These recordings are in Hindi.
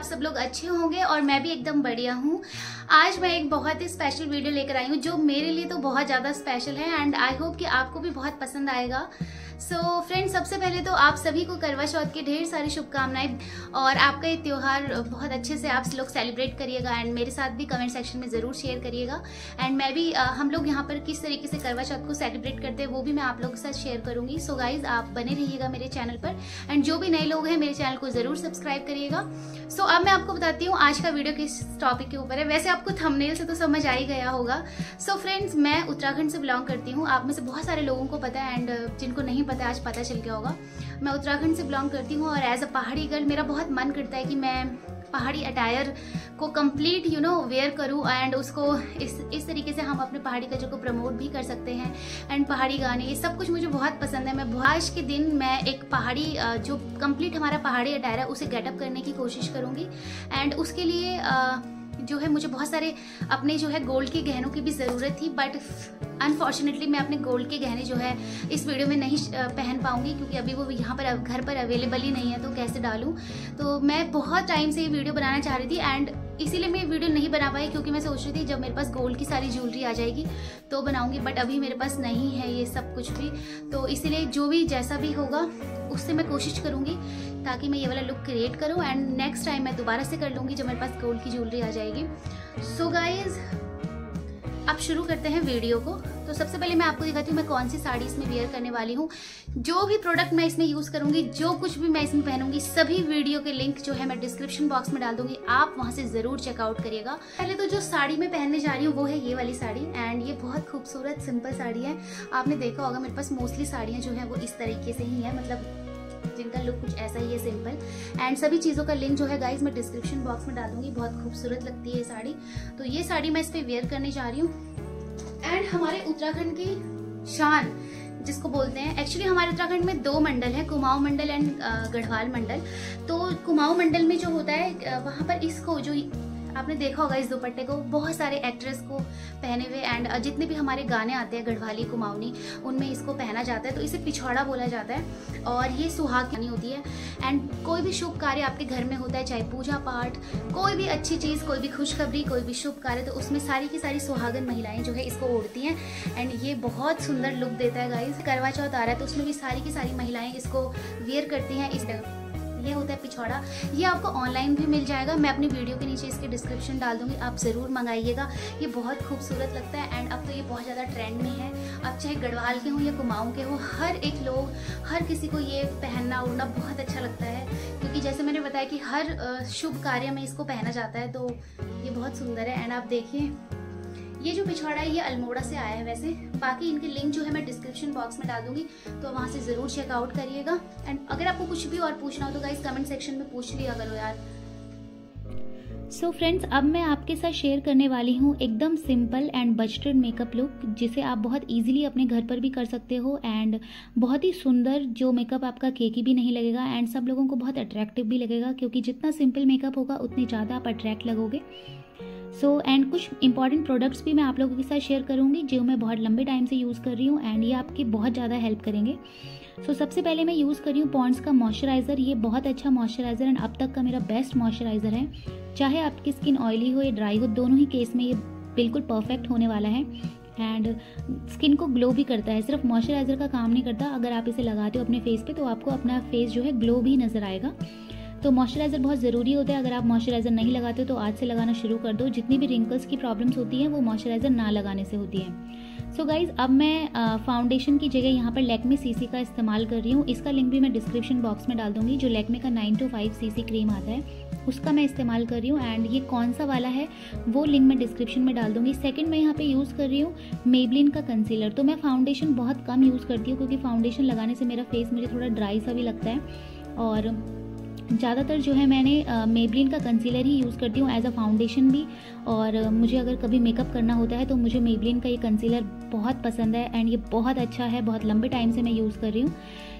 सब लोग अच्छे होंगे और मैं भी एकदम बढ़िया हूँ। आज मैं एक बहुत ही स्पेशल वीडियो लेकर आई हूँ, जो मेरे लिए तो बहुत ज़्यादा स्पेशल है एंड आई होप कि आपको भी बहुत पसंद आएगा। सो so, फ्रेंड्स सबसे पहले तो आप सभी को करवा चौथ की ढेर सारी शुभकामनाएँ और आपका ये त्यौहार बहुत अच्छे से आप लोग सेलिब्रेट करिएगा एंड मेरे साथ भी कमेंट सेक्शन में ज़रूर शेयर करिएगा। एंड मैं भी हम लोग यहाँ पर किस तरीके से करवा चौथ को सेलिब्रेट करते हैं वो भी मैं आप लोगों के साथ शेयर करूँगी। सो so, गाइज़ आप बने रहिएगा मेरे चैनल पर। एंड जो भी नए लोग हैं मेरे चैनल को ज़रूर सब्सक्राइब करिएगा। सो so, अब मैं आपको बताती हूँ आज का वीडियो किस टॉपिक के ऊपर है। वैसे आपको थंबनेल से तो समझ आ ही गया होगा। सो so, फ्रेंड्स मैं उत्तराखंड से बिलोंग करती हूँ। आप में से बहुत सारे लोगों को पता है एंड जिनको नहीं पता आज पता चल गया होगा। मैं उत्तराखंड से बिलोंग करती हूँ और एज अ पहाड़ी गर्ल मेरा बहुत मन करता है कि मैं पहाड़ी अटायर को कंप्लीट यू नो वेयर करूँ एंड उसको इस इस तरीके से हम अपने पहाड़ी कल्चर को प्रमोट भी कर सकते हैं एंड पहाड़ी गाने, ये सब कुछ मुझे बहुत पसंद है। मैं आज के दिन मैं एक पहाड़ी जो कंप्लीट हमारा पहाड़ी अटायर है, उसे गेटअप करने की कोशिश करूँगी एंड उसके लिए जो है मुझे बहुत सारे अपने जो है गोल्ड के गहनों की भी ज़रूरत थी बट अनफॉर्चुनेटली मैं अपने गोल्ड के गहने जो है इस वीडियो में नहीं पहन पाऊँगी क्योंकि अभी वो यहाँ पर घर पर अवेलेबल ही नहीं है तो कैसे डालूँ? तो मैं बहुत टाइम से ये वीडियो बनाना चाह रही थी एंड इसीलिए मैं ये वीडियो नहीं बना पाई क्योंकि मैं सोच रही थी जब मेरे पास गोल्ड की सारी ज्वेलरी आ जाएगी तो बनाऊँगी बट अभी मेरे पास नहीं है ये सब कुछ भी। तो इसीलिए जो भी जैसा भी होगा उससे मैं कोशिश करूँगी ताकि मैं ये वाला लुक क्रिएट करूँ एंड नेक्स्ट टाइम मैं दोबारा से कर लूँगी जब मेरे पास गोल्ड की ज्वेलरी आ जाएगी। सो so गाइज़ अब शुरू करते हैं वीडियो को। तो सबसे पहले मैं आपको दिखाती हूँ मैं कौन सी साड़ी इसमें वेयर करने वाली हूँ। जो भी प्रोडक्ट मैं इसमें यूज़ करूँगी, जो कुछ भी मैं इसमें पहनूँगी, सभी वीडियो के लिंक जो है मैं डिस्क्रिप्शन बॉक्स में डाल दूँगी। आप वहाँ से ज़रूर चेकआउट करिएगा। पहले तो जो साड़ी मैं पहनने जा रही हूँ, वो है ये वाली साड़ी एंड ये बहुत खूबसूरत सिंपल साड़ी है। आपने देखा होगा मेरे पास मोस्टली साड़ियाँ जो है वो इस तरीके से ही है मतलब जिनका लुक कुछ ऐसा ही है सिंपल एंड सभी चीज़ों का लिंक जो है गाइज़ मैं डिस्क्रिप्शन बॉक्स में डाल दूँगी। बहुत खूबसूरत लगती है ये साड़ी। तो ये साड़ी मैं इस पर वेयर करने जा रही हूँ। एंड हमारे उत्तराखंड की शान, जिसको बोलते हैं एक्चुअली हमारे उत्तराखंड में दो मंडल हैं, कुमाऊं मंडल एंड गढ़वाल मंडल। तो कुमाऊं मंडल में जो होता है वहाँ पर इसको जो आपने देखा होगा इस दुपट्टे को, बहुत सारे एक्ट्रेस को पहने हुए एंड जितने भी हमारे गाने आते हैं, गढ़वाली, कुमाऊनी, उनमें इसको पहना जाता है तो इसे पिछौड़ा बोला जाता है और ये सुहाग की होती है। एंड कोई भी शुभ कार्य आपके घर में होता है, चाहे पूजा पाठ, कोई भी अच्छी चीज़, कोई भी खुशखबरी, कोई भी शुभ कार्य तो उसमें सारी की सारी सुहागन महिलाएँ जो है इसको ओढ़ती हैं। एंड ये बहुत सुंदर लुक देता है गाइस करवा चौथ आ रहा है तो उसमें भी सारी की सारी महिलाएँ इसको वेयर करती हैं इस ये होता है पिछौड़ा। ये आपको ऑनलाइन भी मिल जाएगा। मैं अपनी वीडियो के नीचे इसके डिस्क्रिप्शन डाल दूँगी। आप ज़रूर मंगाइएगा। ये बहुत खूबसूरत लगता है एंड अब तो ये बहुत ज़्यादा ट्रेंड में है। अब चाहे गढ़वाल के हों या कुमाऊँ के हों, हर एक लोग, हर किसी को ये पहनना, उड़ना बहुत अच्छा लगता है। क्योंकि जैसे मैंने बताया कि हर शुभ कार्य में इसको पहना जाता है तो ये बहुत सुंदर है। एंड आप देखिए ये जो पिछवाड़ा है, ये अल्मोड़ा से आया है वैसे। बाकी इनके लिंक जो है मैं डिस्क्रिप्शन बॉक्स में डाल दूँगी तो वहाँ से ज़रूर चेकआउट करिएगा। एंड अगर आपको कुछ भी और पूछना हो तो गाइज़ कमेंट सेक्शन में पूछ लिया करो यार। सो so फ्रेंड्स अब मैं आपके साथ शेयर करने वाली हूँ एकदम simple and budgeted makeup look जिसे आप बहुत इजीली अपने घर पर भी कर सकते हो एंड बहुत ही सुंदर जो मेकअप आपका केकी भी नहीं लगेगा एंड सब लोगों को बहुत अट्रैक्टिव भी लगेगा, क्योंकि जितना सिंपल मेकअप होगा, उतनी ज़्यादा आप अट्रैक्ट लगोगे। सो so, एंड कुछ इंपॉर्टेंट प्रोडक्ट्स भी मैं आप लोगों के साथ शेयर करूँगी जो मैं बहुत लंबे टाइम से यूज़ कर रही हूँ एंड ये आपकी बहुत ज़्यादा हेल्प करेंगे। सो so, सबसे पहले मैं यूज़ कर रही हूँ पॉन्ड्स का मॉइस्चराइज़र ये बहुत अच्छा मॉइस्चराइज़र एंड अब तक का मेरा बेस्ट मॉइस्चराइज़र है। चाहे आपकी स्किन ऑयली हो या ड्राई हो दोनों ही केस में ये बिल्कुल परफेक्ट होने वाला है। एंड स्किन को ग्लो भी करता है। सिर्फ़ मॉइस्चराइज़र का काम नहीं करता। अगर आप इसे लगाते हो अपने फेस पे तो आपको अपना फेस जो है ग्लो भी नज़र आएगा। तो मॉइस्चराइज़र बहुत ज़रूरी होता है। अगर आप मॉइस्चराइज़र नहीं लगाते तो आज से लगाना शुरू कर दो। जितनी भी रिंकल्स की प्रॉब्लम्स होती हैं, वो मॉइस्चराइज़र ना लगाने से होती हैं। सो so गाइज़ अब मैं फाउंडेशन की जगह यहाँ पर लेकमे सीसी का इस्तेमाल कर रही हूँ। इसका लिंक भी मैं डिस्क्रिप्शन बॉक्स में डाल दूँगी, जो लेकमे का nine to five C cream आता है। उसका मैं इस्तेमाल कर रही हूँ। एंड ये कौन सा वाला है, वो लिंक मैं डिस्क्रिप्शन में डाल दूँगी। सेकंड मैं यहाँ पे यूज़ कर रही हूँ मेबलिन का कंसीलर तो मैं फाउंडेशन बहुत कम यूज़ करती हूँ, क्योंकि फाउंडेशन लगाने से मेरा फेस मुझे थोड़ा ड्राई सा भी लगता है। और ज़्यादातर जो है मैंने मेबलिन का कंसीलर ही यूज़ करती हूँ एज अ फाउंडेशन भी। और मुझे अगर कभी मेकअप करना होता है तो मुझे मेबलिन का ये कंसीलर बहुत पसंद है एंड ये बहुत अच्छा है बहुत लंबे टाइम से मैं यूज़ कर रही हूँ।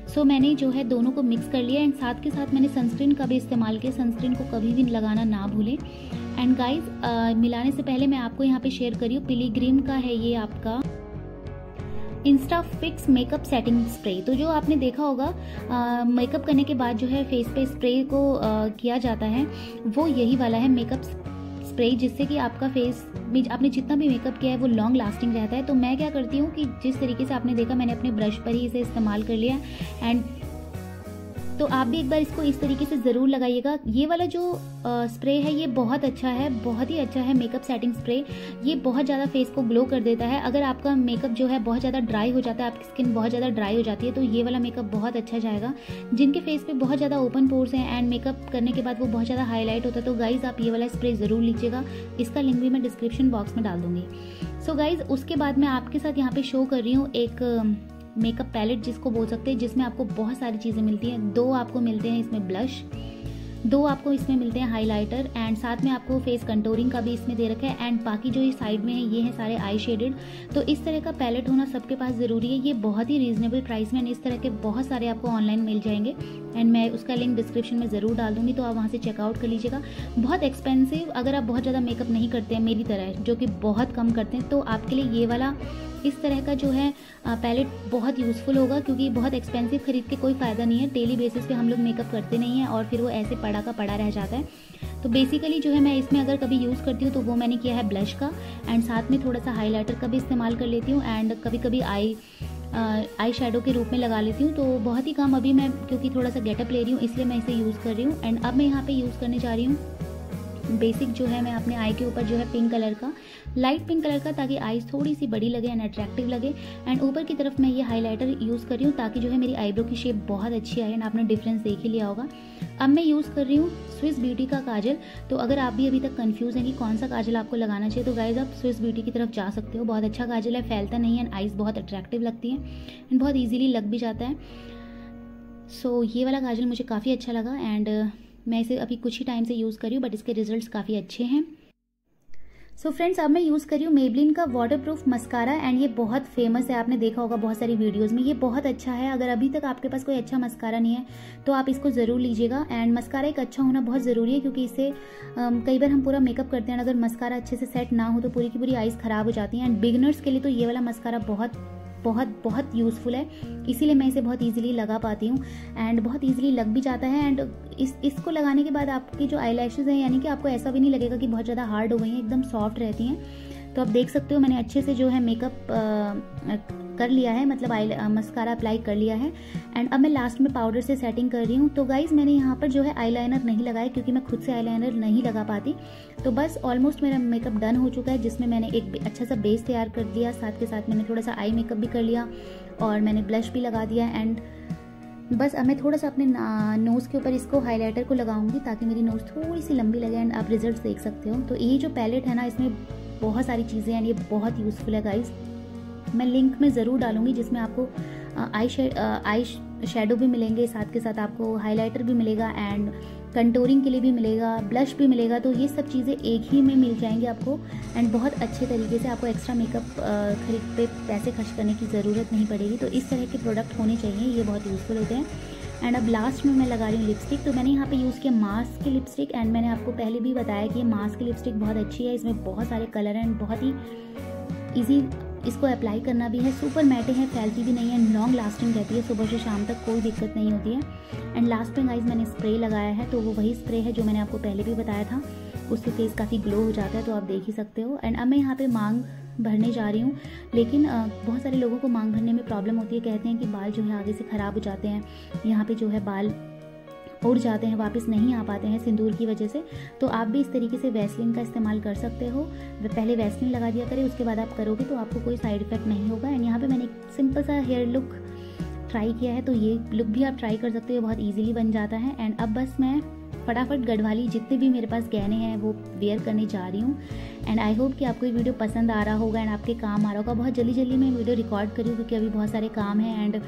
सो so, मैंने जो है दोनों को मिक्स कर लिया एंड साथ के साथ मैंने सनस्क्रीन का भी इस्तेमाल किया सनस्क्रीन को कभी भी लगाना ना भूलें। एंड गाइज़ मिलाने से पहले मैं आपको यहाँ पे शेयर करी हूँ पिलीग्रीम का है ये आपका। Insta fix makeup setting spray तो जो आपने देखा होगा मेकअप करने के बाद जो है फेस पे स्प्रे को आ, किया जाता है। वो यही वाला है मेकअप स्प्रे जिससे कि आपका फेस आपने जितना भी मेकअप किया है वो लॉन्ग लास्टिंग रहता है। तो मैं क्या करती हूँ कि जिस तरीके से आपने देखा मैंने अपने ब्रश पर ही इसे इस्तेमाल कर लिया। एंड तो आप भी एक बार इसको इस तरीके से ज़रूर लगाइएगा। ये वाला जो आ, स्प्रे है ये बहुत अच्छा है बहुत ही अच्छा है मेकअप सेटिंग स्प्रे ये बहुत ज़्यादा फेस को ग्लो कर देता है। अगर आपका मेकअप जो है बहुत ज़्यादा ड्राई हो जाता है आपकी स्किन बहुत ज़्यादा ड्राई हो जाती है तो ये वाला मेकअप बहुत अच्छा जाएगा। जिनके फेस पे बहुत ज़्यादा ओपन पोर्स हैं एंड मेकअप करने के बाद वो बहुत ज़्यादा हाईलाइट होता है तो गाइज़ आप ये वाला स्प्रे ज़रूर लीजिएगा। इसका लिंक भी मैं डिस्क्रिप्शन बॉक्स में डाल दूँगी। सो गाइज़ उसके बाद मैं आपके साथ यहाँ पर शो कर रही हूँ एक मेकअप पैलेट जिसको बोल सकते हैं, जिसमें आपको बहुत सारी चीज़ें मिलती हैं। दो आपको मिलते हैं इसमें ब्लश, दो आपको इसमें मिलते हैं हाइलाइटर एंड साथ में आपको फेस कंटोरिंग का भी इसमें दे रखा है एंड बाकी जो ये साइड में है, ये है सारे आई शेडेड तो इस तरह का पैलेट होना सबके पास ज़रूरी है। ये बहुत ही रीजनेबल प्राइस में इस तरह के बहुत सारे आपको ऑनलाइन मिल जाएँगे। एंड मैं उसका लिंक डिस्क्रिप्शन में ज़रूर डाल दूँगी तो आप वहाँ से चेकआउट कर लीजिएगा। बहुत एक्सपेंसिव अगर आप बहुत ज़्यादा मेकअप नहीं करते हैं मेरी तरह, जो कि बहुत कम करते हैं तो आपके लिए ये वाला इस तरह का जो है पैलेट बहुत यूज़फुल होगा क्योंकि बहुत एक्सपेंसिव खरीद के कोई फ़ायदा नहीं है। डेली बेसिस पे हम लोग मेकअप करते नहीं हैं और फिर वो ऐसे पड़ा का पड़ा रह जाता है। तो बेसिकली जो है, मैं इसमें अगर कभी यूज़ करती हूँ तो वो मैंने किया है ब्लश का एंड साथ में थोड़ा सा हाईलाइटर का भी इस्तेमाल कर लेती हूँ एंड कभी कभी आई आई शेडो के रूप में लगा लेती हूँ। तो बहुत ही कम अभी मैं, क्योंकि थोड़ा सा गेटअप ले रही हूँ, इसलिए मैं इसे यूज़ कर रही हूँ एंड अब मैं यहाँ पे यूज़ करने जा रही हूँ। बेसिक जो है मैं अपने आई के ऊपर जो है पिंक कलर का लाइट पिंक कलर का ताकि आईज थोड़ी सी बड़ी लगे एंड अट्रैक्टिव लगे। एंड ऊपर की तरफ़ मैं ये हाईलाइटर यूज़ कर रही हूँ ताकि जो है मेरी आईब्रो की शेप बहुत अच्छी आए एंड आपने डिफरेंस देख ही लिया होगा। अब मैं यूज़ कर रही हूँ स्विस ब्यूटी का काजल। तो अगर आप भी अभी तक कन्फ्यूज़ हैं कि कौन सा काजल आपको लगाना चाहिए तो गाइज़ आप स्विस ब्यूटी की तरफ़ जा सकते हो। बहुत अच्छा काजल है फैलता नहीं है एंड आइज़ बहुत अट्रैक्टिव लगती हैं एंड बहुत ईजिली लग भी जाता है। सो so, ये वाला काजल मुझे काफ़ी अच्छा लगा एंड मैं इसे अभी कुछ ही टाइम से यूज़ करी हूँ बट इसके रिजल्ट्स काफ़ी अच्छे हैं। सो so फ्रेंड्स अब मैं यूज़ करी हूँ मेबलिन का वाटर प्रूफ मस्कारा एंड ये बहुत फ़ेमस है। आपने देखा होगा बहुत सारी वीडियोस में। ये बहुत अच्छा है। अगर अभी तक आपके पास कोई अच्छा मस्कारा नहीं है तो आप इसको ज़रूर लीजिएगा। एंड मस्कारा एक अच्छा होना बहुत ज़रूरी है, क्योंकि इससे कई बार हम पूरा मेकअप करते हैं अगर मस्कारा अच्छे से सेट ना हो तो पूरी की पूरी आइज़ ख़राब हो जाती हैं। एंड बिगनर्स के लिए तो ये वाला मस्कारा बहुत बहुत बहुत यूज़फुल है। इसीलिए मैं इसे बहुत ईजिली लगा पाती हूँ। एंड बहुत ईजिली लग भी जाता है। एंड इस, इसको लगाने के बाद आपकी जो आई हैं, यानी कि आपको ऐसा भी नहीं लगेगा कि बहुत ज़्यादा हार्ड हो गई हैं, एकदम सॉफ्ट रहती हैं। तो आप देख सकते हो, मैंने अच्छे से जो है मेकअप कर लिया है मतलब आई मस्कारा अप्लाई कर लिया है। एंड अब मैं लास्ट में पाउडर से सेटिंग कर रही हूँ। तो गाइज़ मैंने यहाँ पर जो है आईलाइनर नहीं लगाया, क्योंकि मैं खुद से आईलाइनर नहीं लगा पाती। तो बस ऑलमोस्ट मेरा मेकअप डन हो चुका है, जिसमें मैंने एक अच्छा सा बेस तैयार कर दिया। साथ के साथ मैंने थोड़ा सा आई मेकअप भी कर लिया और मैंने ब्लश भी लगा दिया। एंड बस अब मैं थोड़ा सा अपने नोज़ के ऊपर इसको हाइलाइटर को लगाऊँगी, ताकि मेरी नोज़ थोड़ी सी लंबी लगे एंड आप रिज़ल्ट देख सकते हो। तो ये जो पैलेट है ना, इसमें बहुत सारी चीज़ें हैं, ये बहुत यूज़फुल है गाइज़ मैं लिंक में ज़रूर डालूँगी जिसमें आपको आई शेड आई शेडो भी मिलेंगे, साथ के साथ आपको हाइलाइटर भी मिलेगा एंड कंटोरिंग के लिए भी मिलेगा ब्लश भी मिलेगा तो ये सब चीज़ें एक ही में मिल जाएँगी आपको एंड बहुत अच्छे तरीके से आपको एक्स्ट्रा मेकअप खरीद पे पैसे खर्च करने की ज़रूरत नहीं पड़ेगी तो इस तरह के प्रोडक्ट होने चाहिए, ये बहुत यूज़फुल होते हैं। एंड अब लास्ट में मैं लगा रही हूँ लिपस्टिक तो मैंने यहाँ पे यूज़ किया मास्क की लिपस्टिक एंड मैंने आपको पहले भी बताया कि ये मास्क की लिपस्टिक बहुत अच्छी है, इसमें बहुत सारे कलर हैं एंड बहुत ही ईजी इसको अप्लाई करना भी है। सुपर मैटे हैं, फैलती भी नहीं है लॉन्ग लास्टिंग रहती है। सुबह से शाम तक कोई दिक्कत नहीं होती है। एंड लास्ट में गाइज़ मैंने स्प्रे लगाया है तो वो वही स्प्रे है जो मैंने आपको पहले भी बताया था। उससे फेस काफ़ी ग्लो हो जाता है तो आप देख ही सकते हो। एंड अब मैं यहाँ पे मांग भरने जा रही हूँ। लेकिन बहुत सारे लोगों को मांग भरने में प्रॉब्लम होती है। कहते हैं कि बाल जो है आगे से ख़राब हो जाते हैं। यहाँ पे जो है बाल उड़ जाते हैं, वापस नहीं आ पाते हैं सिंदूर की वजह से तो आप भी इस तरीके से वैसलिन का इस्तेमाल कर सकते हो। पहले वैसलिन लगा दिया करें, उसके बाद आप करोगे तो आपको कोई साइड इफ़ेक्ट नहीं होगा। एंड यहाँ पे मैंने एक सिंपल सा हेयर लुक ट्राई किया है तो ये लुक भी आप ट्राई कर सकते हो बहुत ईजिली बन जाता है। एंड अब बस मैं फटाफट गढ़वाली जितने भी मेरे पास गहने हैं, वो वेयर करने जा रही हूँ। एंड आई होप कि आपको ये वीडियो पसंद आ रहा होगा एंड आपके काम आ रहा होगा। बहुत जल्दी जल्दी मैं वीडियो रिकॉर्ड करी क्योंकि अभी बहुत सारे काम हैं एंड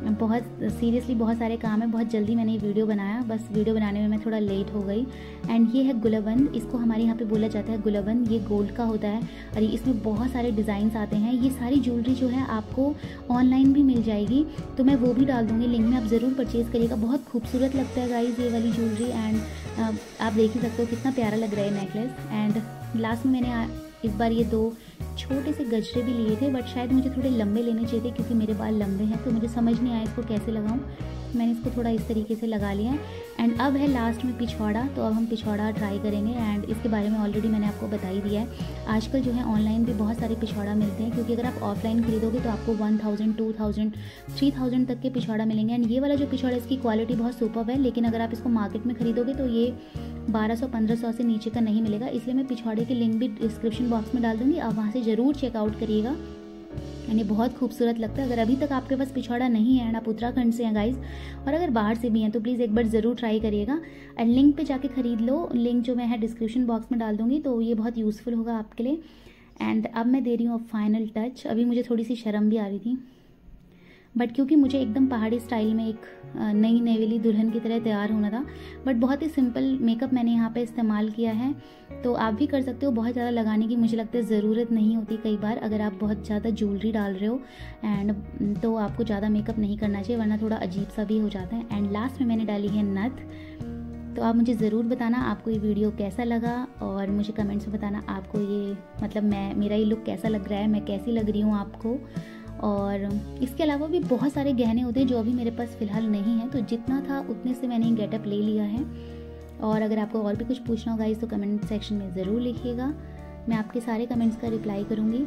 बहुत सीरियसली बहुत सारे काम है, बहुत जल्दी मैंने ये वीडियो बनाया। बस वीडियो बनाने में मैं थोड़ा लेट हो गई। एंड ये है गुलाबंद इसको हमारे यहाँ पे बोला जाता है गुलाबंद ये गोल्ड का होता है। और इसमें बहुत सारे डिज़ाइंस आते हैं। ये सारी ज्वेलरी जो है आपको ऑनलाइन भी मिल जाएगी। तो मैं वो भी डाल दूँगी। लिंक में आप ज़रूर परचेज़ करिएगा। बहुत खूबसूरत लगता है गाइज़ ये वाली ज्वेलरी एंड आप देख ही सकते हो कितना प्यारा लग रहा है नेकलेस एंड लास्ट में मैंने इस बार ये दो छोटे से गजरे भी लिए थे बट शायद मुझे थोड़े लंबे लेने चाहिए थे क्योंकि मेरे बाल लंबे हैं तो मुझे समझ नहीं आया इसको कैसे लगाऊँ। मैंने इसको थोड़ा इस तरीके से लगा लिया है। एंड अब है लास्ट में पिछवाड़ा तो अब हम पिछवाड़ा ट्राई करेंगे एंड इसके बारे में ऑलरेडी मैंने आपको बता ही दिया है। आजकल जो है ऑनलाइन भी बहुत सारे पिछवाड़ा मिलते हैं, क्योंकि अगर आप ऑफलाइन खरीदोगे तो आपको one thousand two thousand three thousand तक के पिछवाड़ा मिलेंगे। एंड ये वाला जो पिछवाड़ा, इसकी क्वालिटी बहुत सुपर है, लेकिन अगर आप इसको मार्केट में खरीदोगे तो ये 1200-1500 से नीचे का नहीं मिलेगा। इसलिए मैं पिछवाड़े की लिंक भी डिस्क्रिप्शन बॉक्स में डाल दूँगी। आप वहाँ से ज़रूर चेकआउट करिएगा। यानी बहुत खूबसूरत लगता है। अगर अभी तक आपके पास पिछवाड़ा नहीं है एंड आप उत्तराखंड से हैं गाइज़ और अगर बाहर से भी हैं तो प्लीज़ एक बार ज़रूर ट्राई करिएगा। एंड लिंक पे जाके ख़रीद लो। लिंक जो मैं है डिस्क्रिप्शन बॉक्स में डाल दूँगी तो ये बहुत यूज़फुल होगा आपके लिए। एंड अब मैं दे रही हूँ फाइनल टच अभी मुझे थोड़ी सी शर्म भी आ रही थी। बट क्योंकि मुझे एकदम पहाड़ी स्टाइल में एक नई नेवेली दुल्हन की तरह तैयार होना था बट बहुत ही सिंपल मेकअप मैंने यहाँ पे इस्तेमाल किया है। तो आप भी कर सकते हो, बहुत ज़्यादा लगाने की मुझे लगता है ज़रूरत नहीं होती कई बार, अगर आप बहुत ज़्यादा ज्वेलरी डाल रहे हो। एंड तो आपको ज़्यादा मेकअप नहीं करना चाहिए, वरना थोड़ा अजीब सा भी हो जाता है। एंड लास्ट में मैंने डाली है नथ। तो आप मुझे ज़रूर बताना आपको ये वीडियो कैसा लगा, और मुझे कमेंट्स में बताना आपको ये मतलब मैं, मेरा ये लुक कैसा लग रहा है, मैं कैसी लग रही हूँ आपको। और इसके अलावा भी बहुत सारे गहने होते हैं जो अभी मेरे पास फ़िलहाल नहीं है तो जितना था उतने से मैंने गेटअप ले लिया है। और अगर आपको और भी कुछ पूछना होगा इस तो कमेंट सेक्शन में ज़रूर लिखिएगा। मैं आपके सारे कमेंट्स का रिप्लाई करूँगी।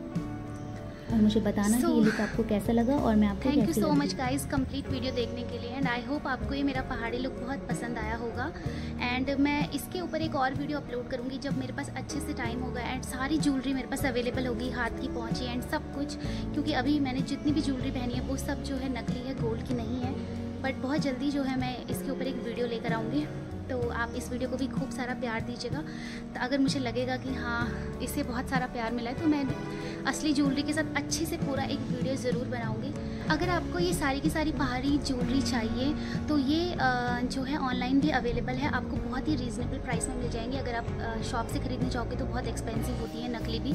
और मुझे बताना so, कि ये लुक आपको कैसा लगा और मैं आपको thank you so much guys complete video देखने के लिए एंड आई होप आपको ये मेरा पहाड़ी लुक बहुत पसंद आया होगा। एंड मैं इसके ऊपर एक और वीडियो अपलोड करूँगी जब मेरे पास अच्छे से टाइम होगा एंड सारी ज्वेलरी मेरे पास अवेलेबल होगी हाथ की पहुँची एंड सब कुछ। क्योंकि अभी मैंने जितनी भी ज्वेलरी पहनी है वो सब जो है नकली है गोल्ड की नहीं है। बट बहुत जल्दी जो है मैं इसके ऊपर एक वीडियो लेकर आऊँगी। तो आप इस वीडियो को भी खूब सारा प्यार दीजिएगा। तो अगर मुझे लगेगा कि हाँ इससे बहुत सारा प्यार मिला है तो मैं असली ज्वेलरी के साथ अच्छे से पूरा एक वीडियो ज़रूर बनाऊँगी। अगर आपको ये सारी की सारी पहाड़ी ज्वेलरी चाहिए तो ये जो है ऑनलाइन भी अवेलेबल है, आपको बहुत ही रीज़नेबल प्राइस में मिल जाएँगी। अगर आप शॉप से ख़रीदने जाओगे तो बहुत एक्सपेंसिव होती है नकली भी।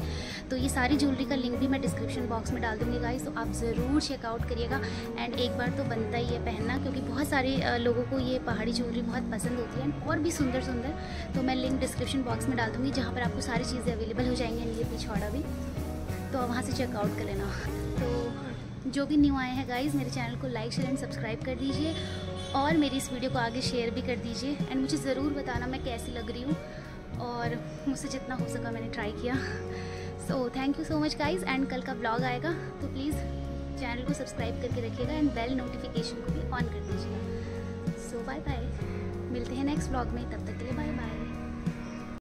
तो ये सारी ज्वेलरी का लिंक भी मैं डिस्क्रिप्शन बॉक्स में डाल दूँगी गाइस तो आप ज़रूर चेकआउट करिएगा। एंड एक बार तो बनता ही है पहनना, क्योंकि बहुत सारे लोगों को ये पहाड़ी ज्वेलरी बहुत पसंद होती है। और भी सुंदर सुंदर तो मैं लिंक डिस्क्रिप्शन बॉक्स में डाल दूँगी, जहाँ पर आपको सारी चीज़ें अवेलेबल हो जाएँगी ये पिछवाड़ा भी। तो वहाँ से चेकआउट कर लेना। तो जो भी न्यू आए हैं गाइज़ मेरे चैनल को लाइक शेयर एंड सब्सक्राइब कर दीजिए और मेरी इस वीडियो को आगे शेयर भी कर दीजिए। एंड मुझे ज़रूर बताना मैं कैसी लग रही हूँ और मुझसे जितना हो सका मैंने ट्राई किया। So thank you so much guys and कल का ब्लॉग आएगा तो प्लीज़ चैनल को सब्सक्राइब करके रखिएगा एंड बेल नोटिफिकेशन को भी ऑन कर दीजिएगा। सो बाय बाय मिलते हैं नेक्स्ट ब्लॉग में, तब तक के लिए बाय बाय